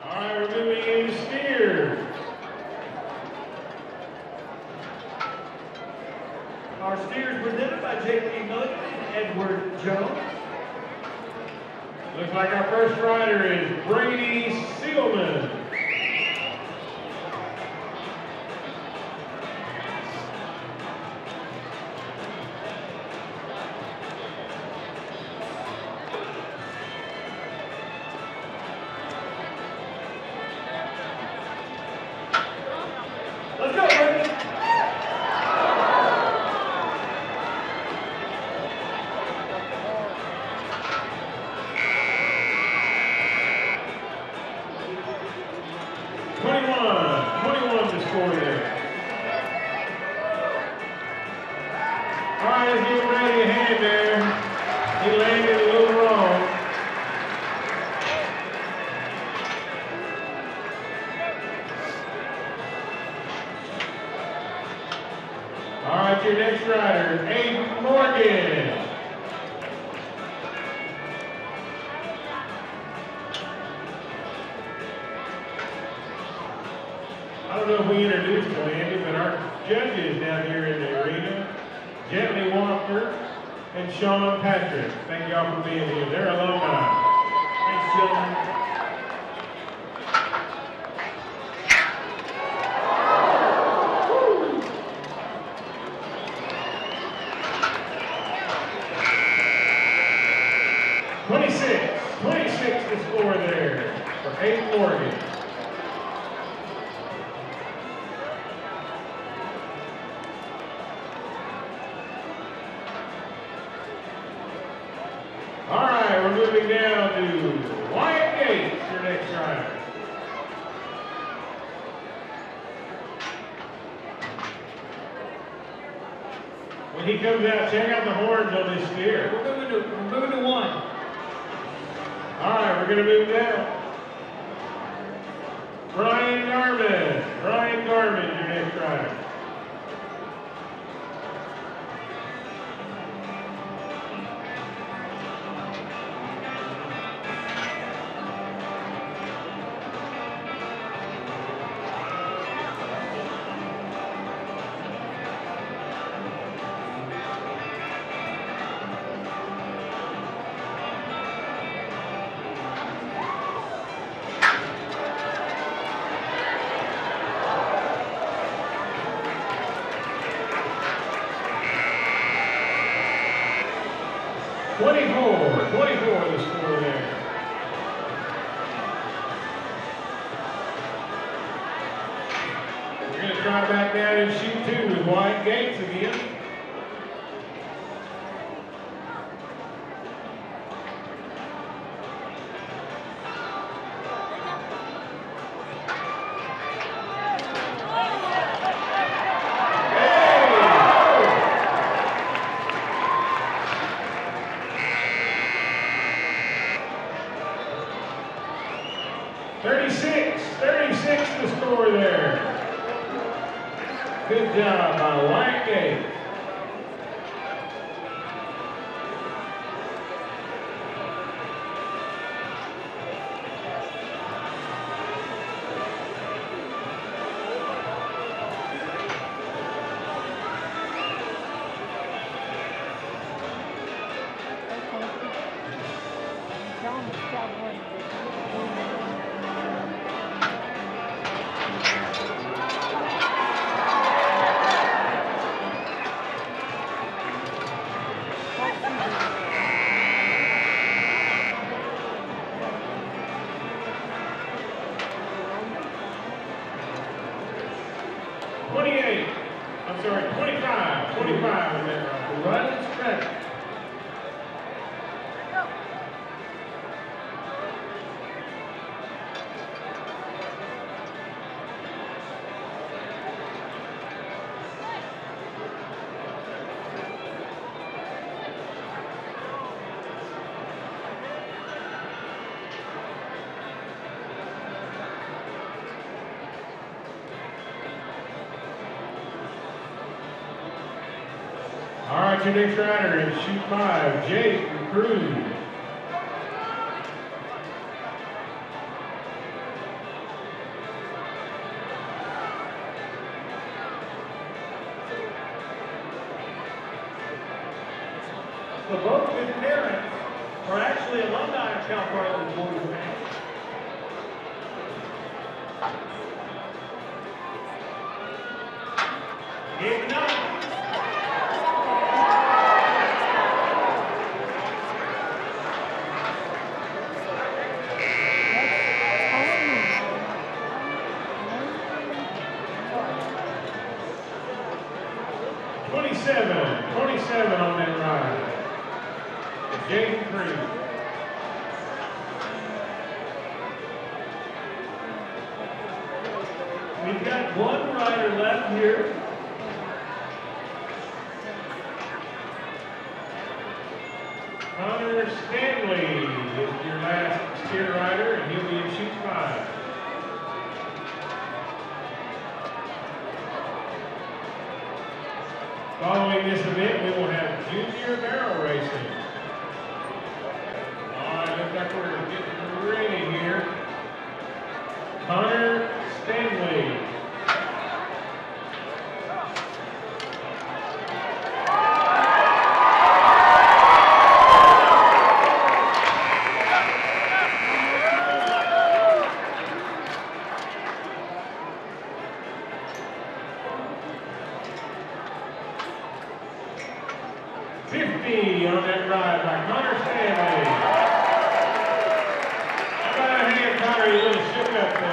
All right, we're moving into. Our steers were presented by J.P. Milligan and Edward Jones. Looks like our first rider is Brady Seelman. All right, let's get ready to hand there. He landed a little wrong. All right, your next rider, Aiden Morgan. I don't know if we introduced Andy, but our judges down here in the arena, Gently Walker and Sean Patrick. Thank y'all for being here. They're alumni. Thanks, gentlemen. Twenty-six, twenty-six to score there for Aiden Morgan. All right, we're moving down to Wyatt Gates, your next rider. When he comes out, check out the horns on this steer. We're moving to, we're moving to one. All right, we're gonna move down. Brian Garvin, Brian Garvin, your next rider. Twenty-four, twenty-four the score there. We're gonna try back down and shoot two with Wyatt Gates again. Good job by Wyatt sorry, twenty-five, twenty-five in that right. Run is correct. right, your next rider shoot five, Jake Cruz. Both his parents are actually alumni of Cal Farley's Boys of Math. Give. 27 on that ride. Game three. We've got one rider left here. Connor Stanley is your last steer rider, and he. Following this event, we will have junior barrel racing. All right, looks like we're getting ready here. Connor 50 on that drive by Connor Stanley. How about a hand, Connor? a little shook up there.